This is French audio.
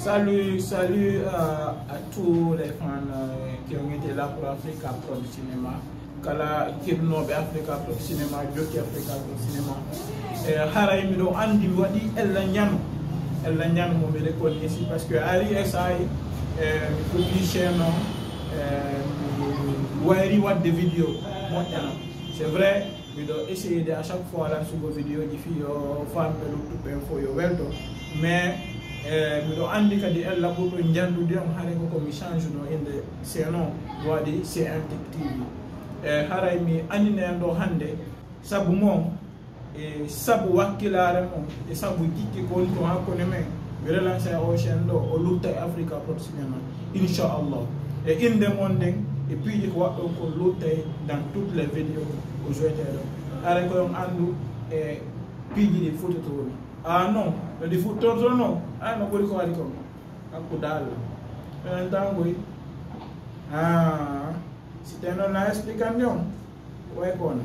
Salut, salut à, à tous les fans euh, qui ont été là pour Africa Pro Cinéma. Kala kirnoɓe Africa Pro Cinéma, jokki Africa Pro Cinéma. E haray miɗo andi waɗi ella ñano ella ñano mo parce que ari e sayi mi wayri wadde vidéo c'est vrai miɗo essayé de à chaque fois ala sugo vidéo ji fi yo famɓe luttuɓe yo welto mais e miɗo andi kadi ella ɓurɗo jandude on haare ko komi change no inde seno waɗi cmtic tv e haray mi andine en ɗo hannde sabu moom e sabu wakkilare mum e sabu jikki ko woni to hakkude men mi relancé o chaine ɗo o lutta e africa cinéma inchallah e inde mon nden e piiji ko waɗɗon ko luttay dans toutes les vidéos ko joweteɗo haray koyon andu e piiji ɗi futotoɗum ah non no futtorto non a no. Ɓuri ko waɗi kon hakkude allah enen tangoy a si te noon na explication way kono